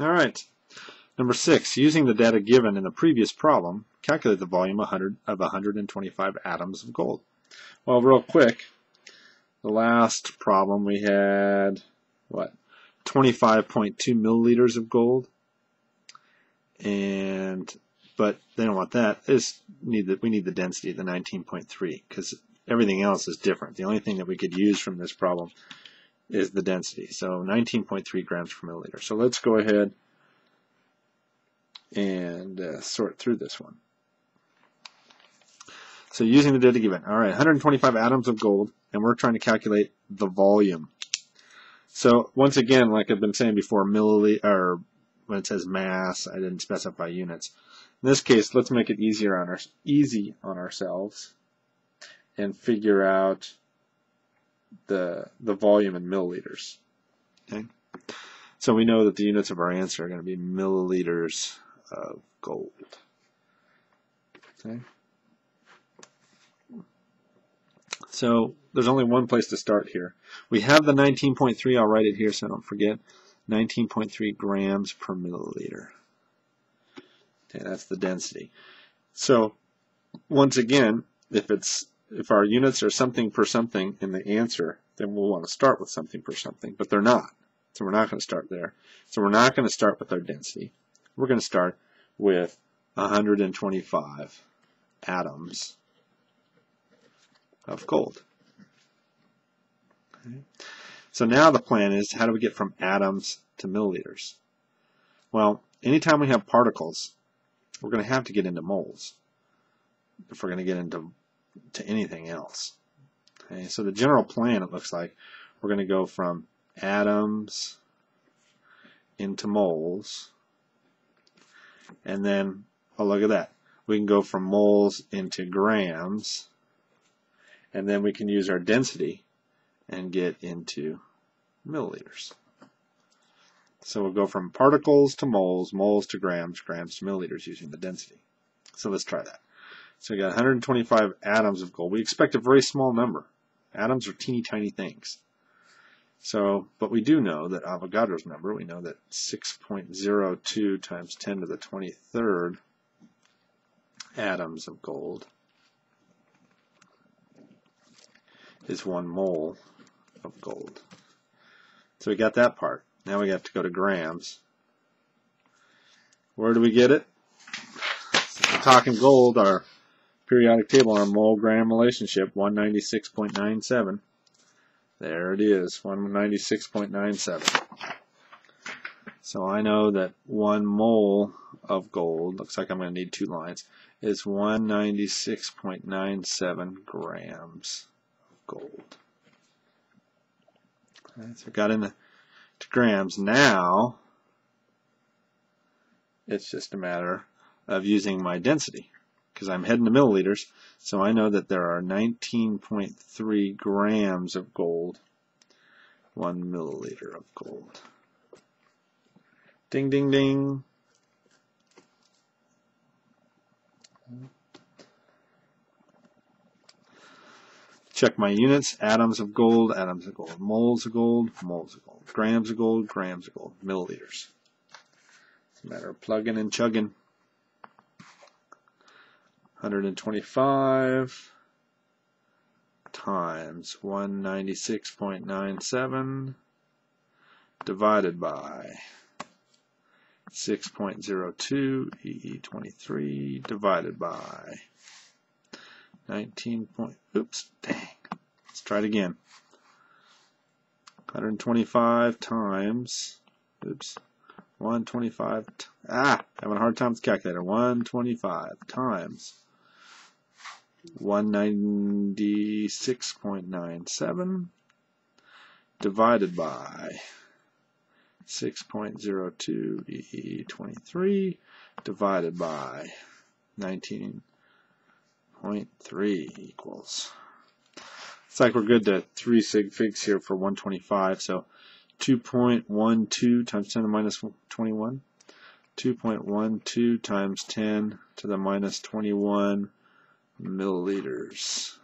All right. Number six, using the data given in the previous problem, calculate the volume 100 of 125 atoms of gold. Well, real quick, the last problem we had, what, 25.2 milliliters of gold. And, but they don't want that. Is need the, we need the density, the 19.3, because everything else is different. The only thing that we could use from this problem is the density. So 19.3 grams per milliliter. So let's go ahead and uh, sort through this one. So using the data given, all right, 125 atoms of gold, and we're trying to calculate the volume. So once again, like I've been saying before, milliliter, or when it says mass, I didn't specify units. In this case, let's make it easier on our, easy on ourselves and figure out the, the volume in milliliters. Okay? So we know that the units of our answer are going to be milliliters of gold. Okay? So there's only one place to start here. We have the 19.3, I'll write it here so I don't forget. 19.3 grams per milliliter. Okay, that's the density. So once again, if it's if our units are something per something in the answer, then we'll want to start with something per something, but they're not. So we're not going to start there. So we're not going to start with our density. We're going to start with 125 atoms of gold. Okay. So now the plan is how do we get from atoms to milliliters? Well, anytime we have particles, we're going to have to get into moles if we're going to get into to anything else. Okay, so the general plan, it looks like, we're going to go from atoms into moles, and then, oh look at that, we can go from moles into grams, and then we can use our density and get into milliliters. So we'll go from particles to moles, moles to grams, grams to milliliters using the density. So let's try that. So we got 125 atoms of gold. We expect a very small number. Atoms are teeny tiny things. So, but we do know that Avogadro's number, we know that 6.02 times 10 to the 23rd atoms of gold is one mole of gold. So we got that part. Now we have to go to grams. Where do we get it? Since we're talking gold, our periodic table, our mole-gram relationship, 196.97. There it is, 196.97. So I know that one mole of gold, looks like I'm going to need two lines, is 196.97 grams of gold. Okay, so I got into grams. Now, it's just a matter of using my density because I'm heading to milliliters. So I know that there are 19.3 grams of gold, one milliliter of gold. Ding, ding, ding. Check my units, atoms of gold, atoms of gold, moles of gold, moles of gold, grams of gold, grams of gold, milliliters. It's a matter of plugging and chugging. 125 times 196.97 divided by 6.02 EE23 divided by 19 point, oops, dang. Let's try it again. 125 times, oops, 125, ah, having a hard time with the calculator. 125 times 196.97 divided by 6.02 E23 divided by 19.3 equals. It's like we're good to 3 sig figs here for 125, so 2.12 times 10 to the minus 21. 2.12 times 10 to the minus 21 milliliters.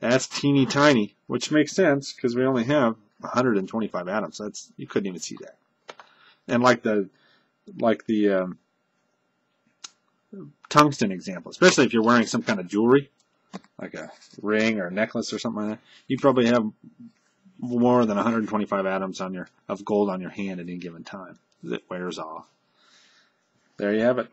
That's teeny tiny, which makes sense because we only have 125 atoms. That's you couldn't even see that. And like the like the um, tungsten example, especially if you're wearing some kind of jewelry, like a ring or a necklace or something like that, you probably have more than 125 atoms on your of gold on your hand at any given time. It wears off. There you have it.